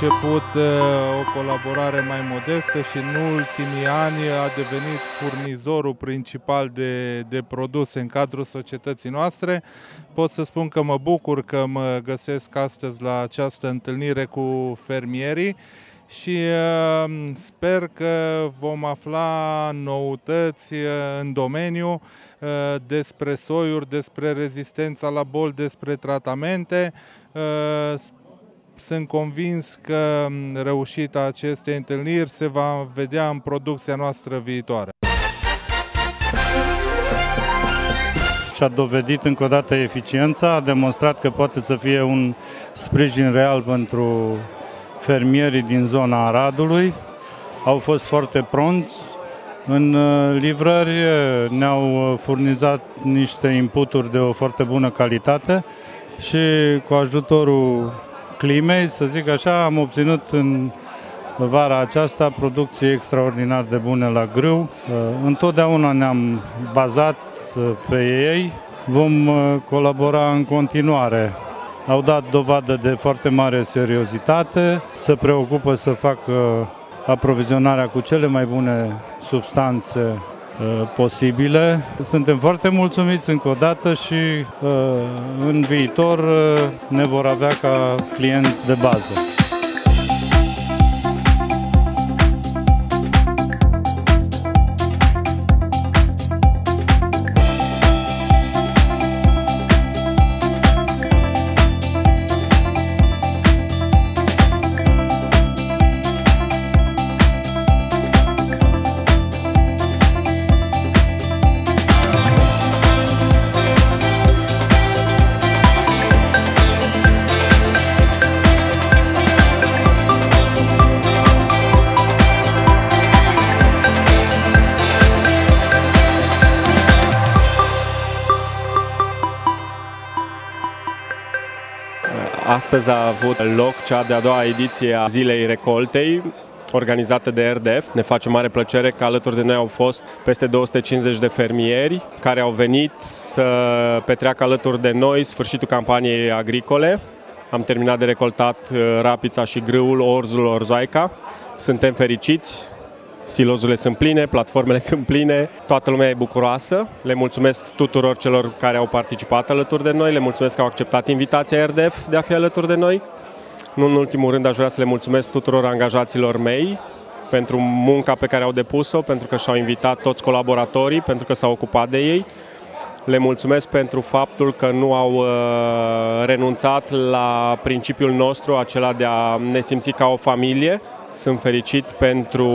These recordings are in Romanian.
început uh, o colaborare mai modestă și în ultimii ani a devenit furnizorul principal de, de produse în cadrul societății noastre. Pot să spun că mă bucur că mă găsesc astăzi la această întâlnire cu fermierii și uh, sper că vom afla noutăți uh, în domeniu despre soiuri, despre rezistența la boli, despre tratamente sunt convins că reușita acestei întâlniri se va vedea în producția noastră viitoare. și-a dovedit încă o dată eficiența, a demonstrat că poate să fie un sprijin real pentru fermierii din zona Aradului. Au fost foarte pronți în uh, livrări, ne-au uh, furnizat niște inputuri de o foarte bună calitate și cu ajutorul climei, să zic așa, am obținut în vara aceasta producții extraordinar de bune la grâu. Uh, întotdeauna ne-am bazat uh, pe ei, vom uh, colabora în continuare. Au dat dovadă de foarte mare seriozitate, se preocupă să facă aprovizionarea cu cele mai bune substanțe Uh, posibile. Suntem foarte mulțumiți încă o dată și uh, în viitor uh, ne vor avea ca clienți de bază. Astăzi a avut loc cea de-a doua ediție a Zilei Recoltei, organizată de RDF. Ne face mare plăcere că alături de noi au fost peste 250 de fermieri care au venit să petreacă alături de noi sfârșitul campaniei agricole. Am terminat de recoltat uh, rapița și grâul, orzul, orzoaica. Suntem fericiți, silozurile sunt pline, platformele sunt pline, toată lumea e bucuroasă. Le mulțumesc tuturor celor care au participat alături de noi, le mulțumesc că au acceptat invitația RDF de a fi alături de noi. Nu în ultimul rând aș vrea să le mulțumesc tuturor angajaților mei pentru munca pe care au depus-o, pentru că și-au invitat toți colaboratorii, pentru că s-au ocupat de ei. Le mulțumesc pentru faptul că nu au uh, renunțat la principiul nostru, acela de a ne simți ca o familie, sunt fericit pentru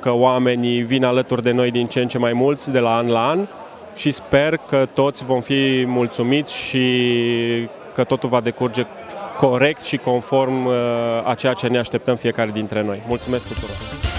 că oamenii vin alături de noi din ce în ce mai mulți de la an la an și sper că toți vom fi mulțumiți și că totul va decurge corect și conform uh, a ceea ce ne așteptăm fiecare dintre noi. Mulțumesc tuturor!